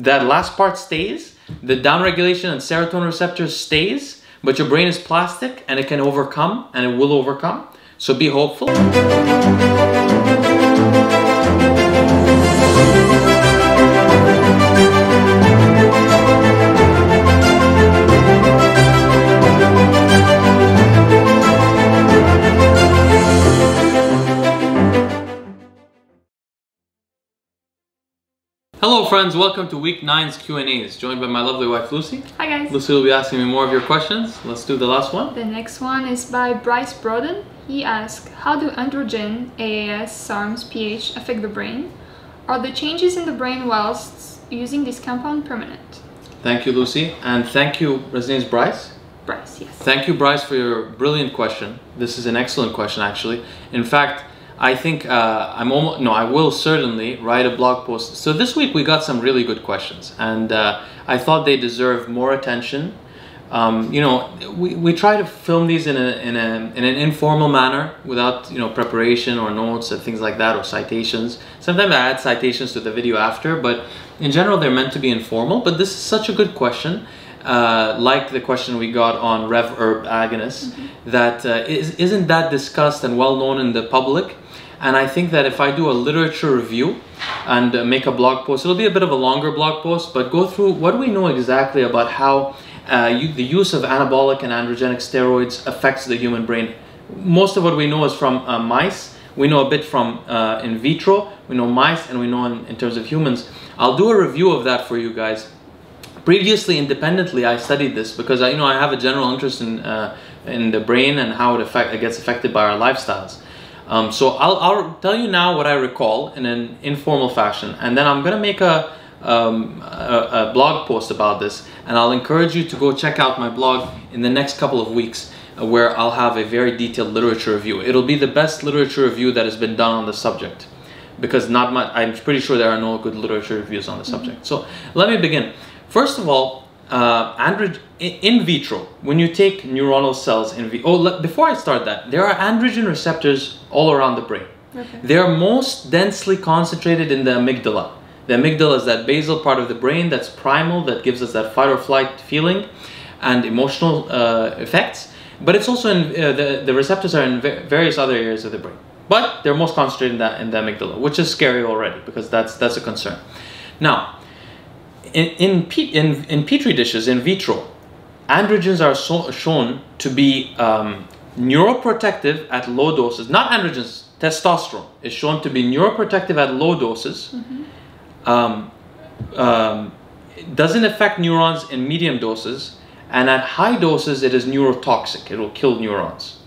That last part stays, the downregulation and serotonin receptors stays, but your brain is plastic and it can overcome and it will overcome. So be hopeful. Hello friends, welcome to week 9's Q&As, joined by my lovely wife Lucie. Hi guys. Lucie will be asking me more of your questions. Let's do the last one. The next one is by Bryce Broden. He asks, how do androgen, AAS, SARMs, pH affect the brain? Are the changes in the brain whilst using this compound permanent? Thank you Lucie, and thank you, his name's Bryce? Bryce, yes. Thank you Bryce for your brilliant question. This is an excellent question actually. In fact, I think uh, I'm almost, no, I will certainly write a blog post. So this week we got some really good questions and uh, I thought they deserve more attention. Um, you know, we, we try to film these in, a, in, a, in an informal manner without, you know, preparation or notes and things like that or citations. Sometimes I add citations to the video after, but in general they're meant to be informal. But this is such a good question. Uh, like the question we got on Rev-Erb agonists, mm -hmm. that uh, is, isn't that discussed and well known in the public? And I think that if I do a literature review and make a blog post, it'll be a bit of a longer blog post, but go through what do we know exactly about how uh, you, the use of anabolic and androgenic steroids affects the human brain. Most of what we know is from uh, mice. We know a bit from uh, in vitro. We know mice, and we know in, in terms of humans. I'll do a review of that for you guys. Previously, independently, I studied this because I, you know, I have a general interest in uh, in the brain and how it affect it gets affected by our lifestyles. Um, so I'll, I'll tell you now what I recall in an informal fashion, and then I'm gonna make a, um, a, a, blog post about this, and I'll encourage you to go check out my blog in the next couple of weeks, uh, where I'll have a very detailed literature review. It'll be the best literature review that has been done on the subject, because not much. I'm pretty sure there are no good literature reviews on the subject. So let me begin. First of all, uh, androgen in vitro when you take neuronal cells in vitro oh before i start that there are androgen receptors all around the brain. Okay. they're most densely concentrated in the amygdala. The amygdala is that basal part of the brain that's primal that gives us that fight or flight feeling and emotional uh, effects but it's also in uh, the, the receptors are in various other areas of the brain. But they're most concentrated in that in the amygdala which is scary already because that's that's a concern. Now in, in, in, in petri dishes in vitro, androgens are so, shown to be um, neuroprotective at low doses. Not androgens, testosterone is shown to be neuroprotective at low doses. Mm-hmm. Um, um, doesn't affect neurons in medium doses, and at high doses, it is neurotoxic. It will kill neurons.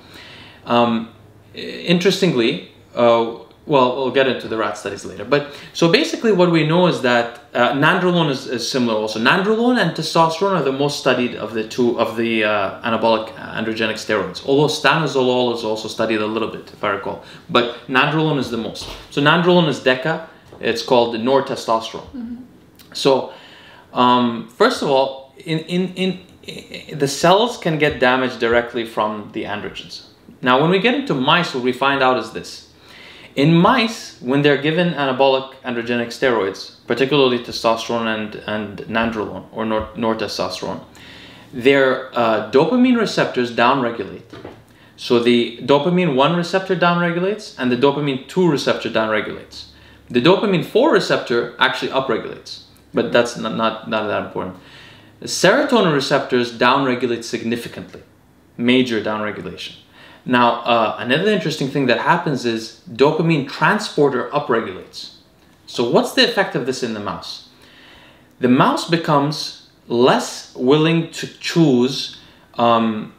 Um, interestingly, uh, well, we'll get into the rat studies later. But so basically, what we know is that uh, nandrolone is, is, similar. Also, nandrolone and testosterone are the most studied of the two of the uh, anabolic androgenic steroids. Although stanozolol is also studied a little bit, if I recall. But nandrolone is the most. So nandrolone is DECA. It's called nortestosterone. Mm -hmm. So um, first of all, in, in in the cells can get damaged directly from the androgens. Now, when we get into mice, what we find out is this in mice, when they're given anabolic androgenic steroids, particularly testosterone and, and nandrolone or nor, nortestosterone, their uh, dopamine receptors downregulate. So the dopamine 1 receptor downregulates and the dopamine 2 receptor downregulates. The dopamine 4 receptor actually upregulates, but that's not, not, not that important. The serotonin receptors downregulate significantly, major downregulation. Now, uh, another interesting thing that happens is dopamine transporter upregulates. So what's the effect of this in the mouse? The mouse becomes less willing to choose um,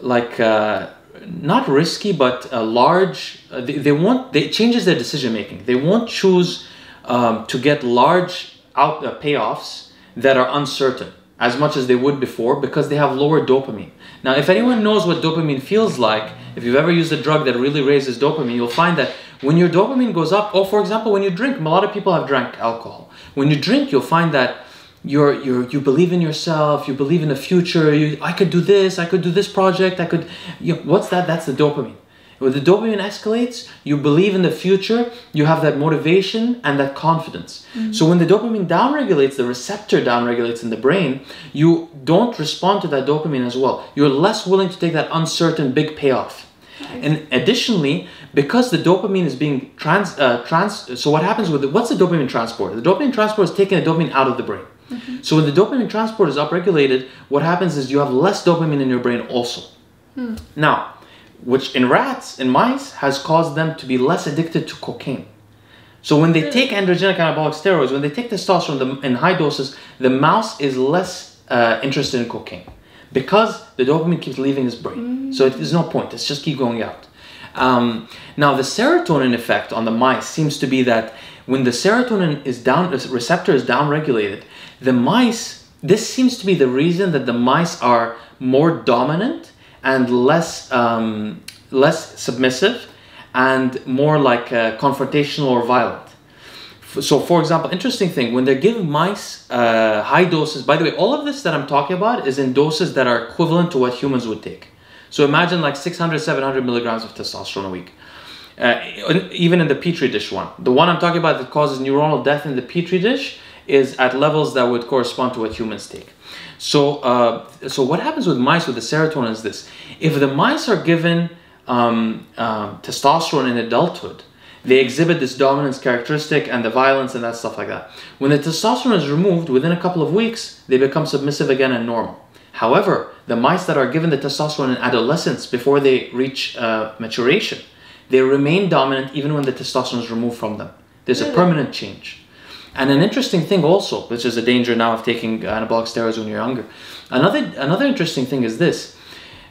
like uh, not risky but a large uh, they, they want they changes their decision making they won't choose um, to get large out uh, payoffs that are uncertain as much as they would before because they have lower dopamine. Now, if anyone knows what dopamine feels like, if you've ever used a drug that really raises dopamine, you'll find that when your dopamine goes up, or for example, when you drink, a lot of people have drank alcohol. When you drink, you'll find that you're, you're, you believe in yourself, you believe in the future, you, I could do this, I could do this project, I could, you know, what's that? That's the dopamine. When the dopamine escalates, you believe in the future, you have that motivation and that confidence. Mm-hmm. So when the dopamine downregulates, the receptor downregulates in the brain, you don't respond to that dopamine as well. You're less willing to take that uncertain big payoff. And additionally, because the dopamine is being trans, uh, trans so what happens with the, what's the dopamine transport? The dopamine transport is taking the dopamine out of the brain. Mm-hmm. So when the dopamine transport is upregulated, what happens is you have less dopamine in your brain also. Hmm. Now, which in rats, in mice, has caused them to be less addicted to cocaine. So when they take androgenic anabolic steroids, when they take testosterone in high doses, the mouse is less uh, interested in cocaine because the dopamine keeps leaving his brain. So it, there's no point. It's just keep going out. Um, now the serotonin effect on the mice seems to be that when the serotonin is down, the receptor is downregulated, the mice. This seems to be the reason that the mice are more dominant and less um, less submissive and more like uh, confrontational or violent. So, for example, interesting thing when they give mice uh, high doses. By the way, all of this that I'm talking about is in doses that are equivalent to what humans would take. So imagine like 600, 700 milligrams of testosterone a week. Uh, even in the petri dish one, the one I'm talking about that causes neuronal death in the petri dish is at levels that would correspond to what humans take. So, uh, so what happens with mice with the serotonin is this: if the mice are given um, um, testosterone in adulthood, they exhibit this dominance characteristic and the violence and that stuff like that. When the testosterone is removed within a couple of weeks, they become submissive again and normal. However, the mice that are given the testosterone in adolescence before they reach uh, maturation, they remain dominant even when the testosterone is removed from them. There's a permanent change. And an interesting thing also, which is a danger now of taking anabolic steroids when you're younger. Another another interesting thing is this: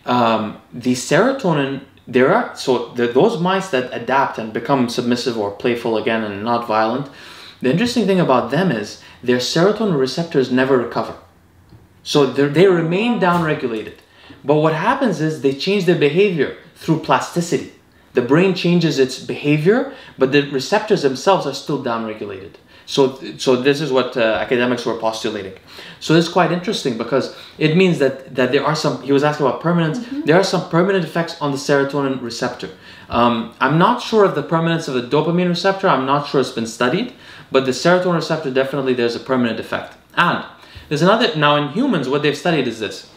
um, the serotonin. There are so those mice that adapt and become submissive or playful again and not violent. The interesting thing about them is their serotonin receptors never recover. So they remain downregulated. But what happens is they change their behavior through plasticity. The brain changes its behavior, but the receptors themselves are still downregulated. So, so this is what uh, academics were postulating. So this is quite interesting because it means that, that there are some, he was asking about permanence, there are some permanent effects on the serotonin receptor. Um, I'm not sure of the permanence of the dopamine receptor, I'm not sure it's been studied, but the serotonin receptor definitely there's a permanent effect. And there's another, now in humans, what they've studied is this.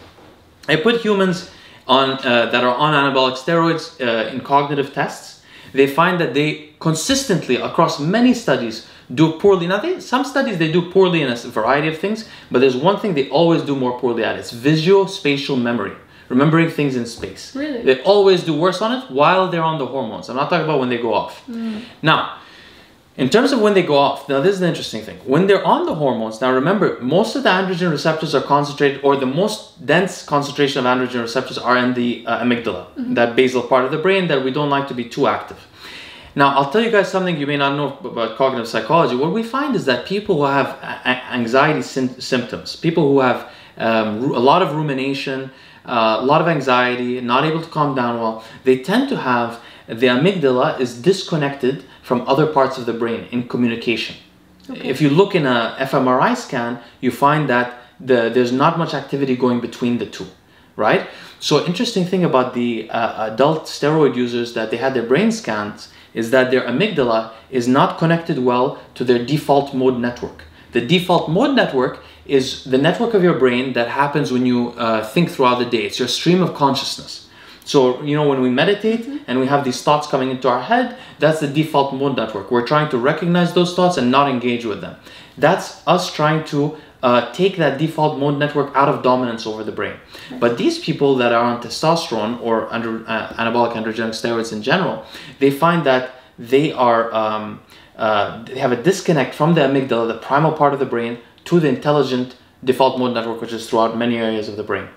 They put humans on uh, that are on anabolic steroids uh, in cognitive tests. They find that they consistently across many studies do poorly. Now, they, some studies they do poorly in a variety of things, but there's one thing they always do more poorly at. It's visuospatial memory, remembering things in space. Really? They always do worse on it while they're on the hormones. I'm not talking about when they go off. Now, in terms of when they go off, now this is an interesting thing. When they're on the hormones, now remember, most of the androgen receptors are concentrated, or the most dense concentration of androgen receptors are in the uh, amygdala, that basal part of the brain that we don't like to be too active. Now, I'll tell you guys something you may not know about cognitive psychology. What we find is that people who have anxiety sym- symptoms, people who have um, a lot of rumination, uh, a lot of anxiety, not able to calm down well, they tend to have the amygdala is disconnected from other parts of the brain in communication. If you look in a fMRI scan, you find that the, there's not much activity going between the two, right? So interesting thing about the uh, adult steroid users that they had their brain scans is that their amygdala is not connected well to their default mode network. The default mode network is the network of your brain that happens when you uh, think throughout the day. It's your stream of consciousness. So, you know, when we meditate and we have these thoughts coming into our head, that's the default mode network. We're trying to recognize those thoughts and not engage with them. That's us trying to uh, take that default mode network out of dominance over the brain. But these people that are on testosterone or under, uh, anabolic androgenic steroids in general, they find that they are um, uh, they have a disconnect from the amygdala, the primal part of the brain, to the intelligent default mode network, which is throughout many areas of the brain.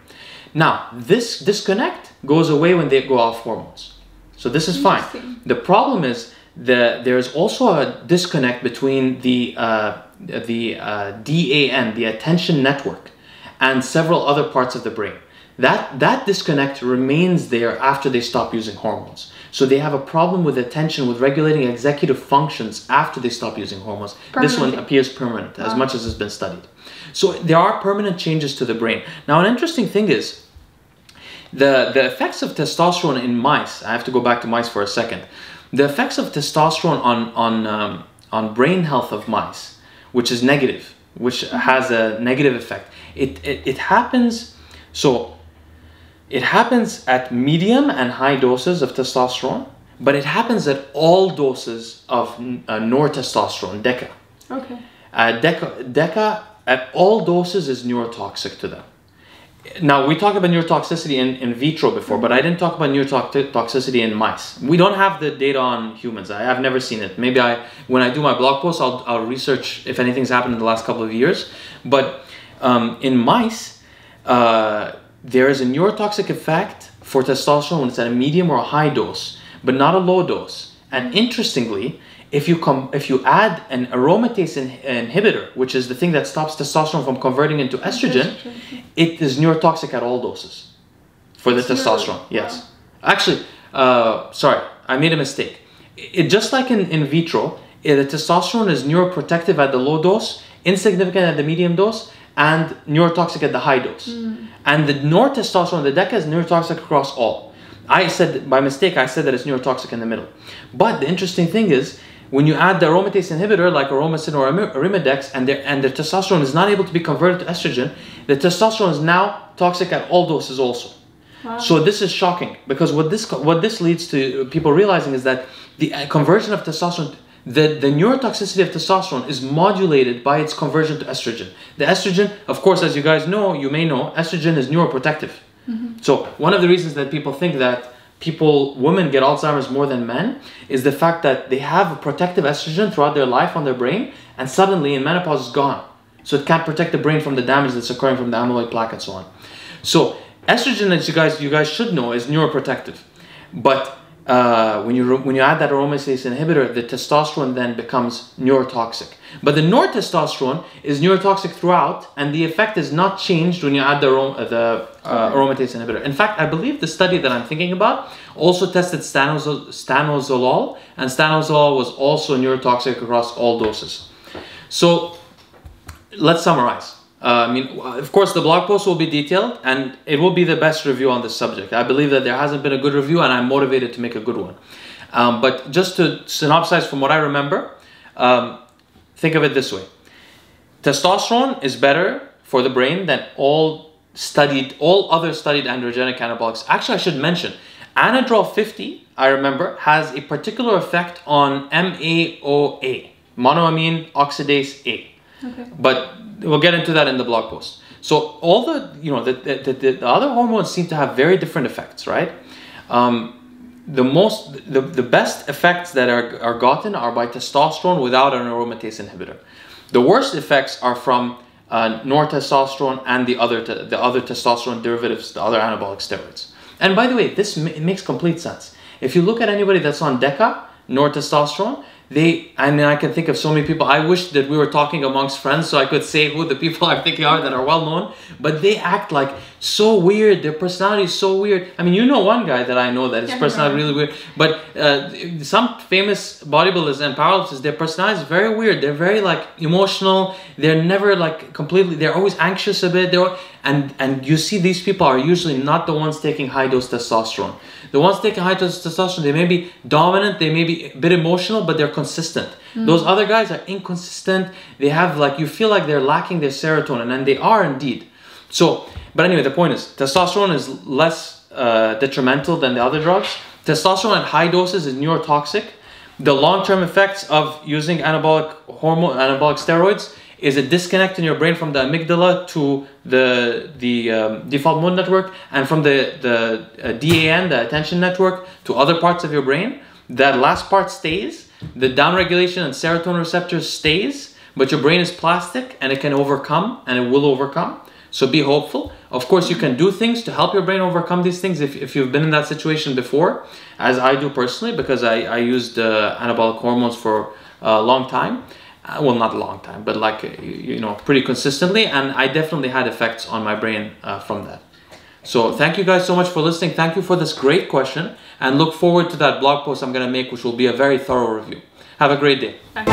Now, this disconnect goes away when they go off hormones. So this is fine. The problem is that there's also a disconnect between the uh, the uh, DAN, the attention network, and several other parts of the brain. That that disconnect remains there after they stop using hormones. So they have a problem with attention, with regulating executive functions after they stop using hormones. This one appears permanent, as Wow. much as it's been studied. So there are permanent changes to the brain. Now, an interesting thing is the the effects of testosterone in mice. I have to go back to mice for a second. The effects of testosterone on on um, on brain health of mice, which is negative, which has a negative effect. It it, it happens. So it happens at medium and high doses of testosterone, but it happens at all doses of uh, nortestosterone, DECA. Okay. Uh, DECA, DECA at all doses is neurotoxic to them. Now, we talked about neurotoxicity in, in vitro before, but I didn't talk about neurotoxicity in mice. We don't have the data on humans. I have never seen it. Maybe I, when I do my blog posts, I'll, I'll research if anything's happened in the last couple of years. But um, in mice, uh, there is a neurotoxic effect for testosterone when it's at a medium or a high dose, but not a low dose. And interestingly, if you com- if you add an aromatase in- inhibitor, which is the thing that stops testosterone from converting into estrogen, it is neurotoxic at all doses for the It's testosterone. neuro- Yes, actually, uh, sorry, I made a mistake. It just like in in vitro, eh, the testosterone is neuroprotective at the low dose, insignificant at the medium dose, and neurotoxic at the high dose. And the nortestosterone, the DECA, is neurotoxic across all. I said by mistake, I said that it's neurotoxic in the middle. But the interesting thing is, when you add the aromatase inhibitor like aromasin or Arimi- arimidex, and their and their testosterone is not able to be converted to estrogen, the testosterone is now toxic at all doses also. Wow. So this is shocking because what this what this leads to people realizing is that the uh, conversion of testosterone, the the neurotoxicity of testosterone is modulated by its conversion to estrogen. The estrogen, of course, as you guys know, you may know, estrogen is neuroprotective. So one of the reasons that people think that people, women get Alzheimer's more than men, is the fact that they have a protective estrogen throughout their life on their brain, and suddenly in menopause it's gone. So it can't protect the brain from the damage that's occurring from the amyloid plaque and so on. So estrogen, as you guys you guys should know, is neuroprotective, but uh, when you when you add that aromatase inhibitor, the testosterone then becomes neurotoxic. But the nortestosterone is neurotoxic throughout, and the effect is not changed when you add the the uh, aromatase inhibitor. In fact, I believe the study that I'm thinking about also tested stanozol- stanozolol, and stanozolol was also neurotoxic across all doses. So let's summarize. Uh, I mean, of course, the blog post will be detailed and it will be the best review on this subject. I believe that there hasn't been a good review and I'm motivated to make a good one. Um, but just to synopsize from what I remember, um, think of it this way testosterone is better for the brain than all studied, all other studied androgenic anabolics. Actually, I should mention, Anadrol 50, I remember, has a particular effect on MAOA, monoamine oxidase A Okay. but we'll get into that in the blog post. So all the you know the the, the, the other hormones seem to have very different effects, right? Um, the most the, the best effects that are, are gotten are by testosterone without an aromatase inhibitor. The worst effects are from uh, nortestosterone and the other the other testosterone derivatives, the other anabolic steroids. And by the way, this makes complete sense. If you look at anybody that's on DECA, nortestosterone, they I mean I can think of so many people. I wish that we were talking amongst friends so I could say who the people I'm thinking are that are well known, but they act like so weird. Their personality is so weird. I mean, you know one guy that I know that his Yeah, personality really weird, but uh, some famous bodybuilders and powerlifters, their personality is very weird. They're very like emotional. They're never like completely. They're always anxious a bit. They're and and you see these people are usually not the ones taking high dose testosterone. The ones taking high dose testosterone, they may be dominant, they may be a bit emotional, but they're consistent. Those other guys are inconsistent. They have like you feel like they're lacking their serotonin, and they are indeed. So, but anyway, the point is testosterone is less uh, detrimental than the other drugs. Testosterone at high doses is neurotoxic. The long-term effects of using anabolic hormone, anabolic steroids, is a disconnect in your brain from the amygdala to the the um, default mode network, and from the the uh, DAN, the attention network, to other parts of your brain. That last part stays. The downregulation and serotonin receptors stays, but your brain is plastic and it can overcome and it will overcome. So be hopeful. Of course, you can do things to help your brain overcome these things if, if you've been in that situation before, as I do personally, because I, I used uh, anabolic hormones for a long time. Uh, well, not a long time, but like, uh, you, know, pretty consistently. And I definitely had effects on my brain uh, from that. So thank you guys so much for listening. Thank you for this great question and look forward to that blog post I'm going to make, which will be a very thorough review. Have a great day. Bye.